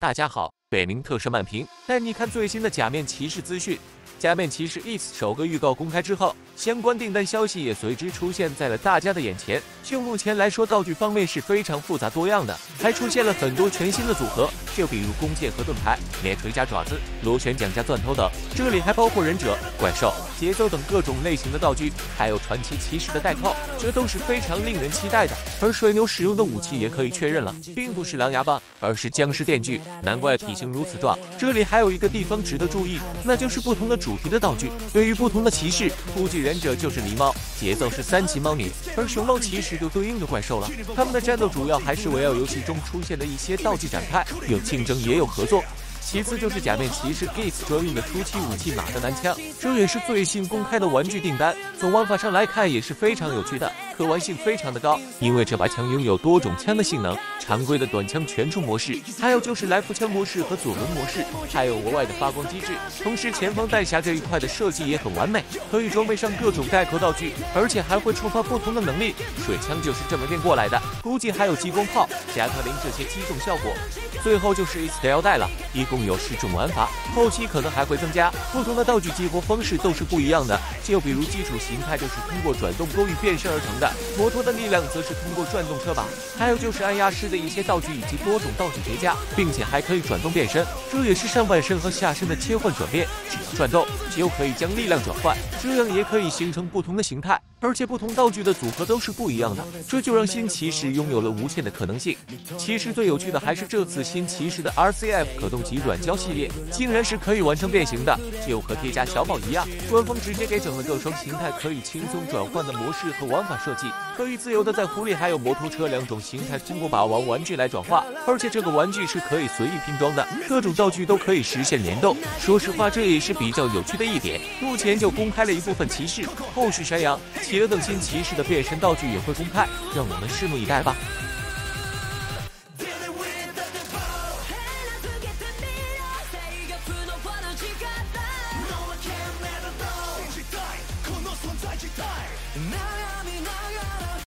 大家好，北冥特摄漫评带你看最新的假面骑士资讯。假面骑士 ES 首个预告公开之后，相关订单消息也随之出现在了大家的眼前。就目前来说，道具方面是非常复杂多样的，还出现了很多全新的组合，就比如弓箭和盾牌、连锤加爪子、螺旋桨加钻头等。这里还包括忍者、怪兽、节奏等各种类型的道具，还有传奇骑士的代扣，这都是非常令人期待的。而水牛使用的武器也可以确认了，并不是狼牙棒，而是僵尸电锯，难怪体型如此壮。这里还有一个地方值得注意，那就是不同的主。主题的道具，对于不同的骑士，估计忍者就是狸猫，节奏是三级猫女，而熊猫骑士就对应着怪兽了。他们的战斗主要还是围绕游戏中出现的一些道具展开，有竞争也有合作。其次就是假面骑士 Gates 专用的初期武器马德南枪，这也是最新公开的玩具订单。从玩法上来看也是非常有趣的，可玩性非常的高，因为这把枪拥有多种枪的性能。常规的短枪全出模式，还有就是来福枪模式和左轮模式，还有额外的发光机制。同时前方弹匣这一块的设计也很完美，可以装备上各种代扣道具，而且还会触发不同的能力。水枪就是这么变过来的，估计还有激光炮、加特林这些击中效果。最后就是一次的腰带了，一共共有十种玩法，后期可能还会增加。不同的道具激活方式都是不一样的，就比如基础形态就是通过转动勾玉变身而成的，摩托的力量则是通过转动车把，还有就是按压师的。一些道具以及多种道具叠加，并且还可以转动变身，这也是上半身和下身的切换转变，只要转动就可以将力量转换，这样也可以形成不同的形态。而且不同道具的组合都是不一样的，这就让新骑士拥有了无限的可能性。其实最有趣的还是这次新骑士的 RCF 可动级软胶系列，竟然是可以完成变形的，就和贴加小宝一样。官方直接给整了各双形态可以轻松转换的模式和玩法设计，可以自由的在狐狸还有摩托车两种形态通过把玩玩具来转化。而且这个玩具是可以随意拼装的，各种道具都可以实现联动。说实话，这也是比较有趣的一点。目前就公开了一部分骑士，后续山羊。企鹅等新骑士的变身道具也会公开，让我们拭目以待吧。